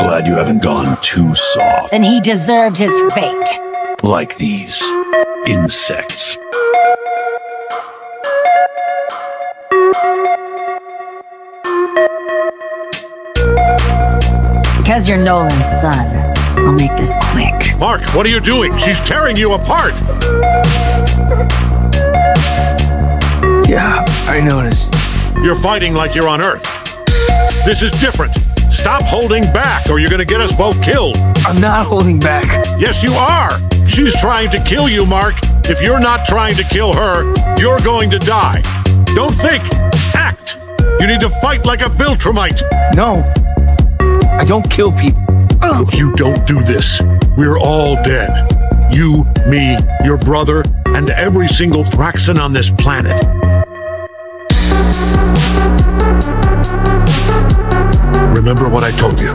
Glad you haven't gone too soft. Then he deserved his fate. Like these insects. Because you're Nolan's son, I'll make this quick. Mark, what are you doing? She's tearing you apart! Yeah, I noticed. You're fighting like you're on Earth. This is different. Stop holding back, or you're gonna get us both killed. I'm not holding back. Yes, you are. She's trying to kill you, Mark. If you're not trying to kill her, you're going to die. Don't think. Act. You need to fight like a Viltrumite. No. I don't kill people. If you don't do this, we're all dead. You, me, your brother, and every single Thraxan on this planet. Remember what I told you.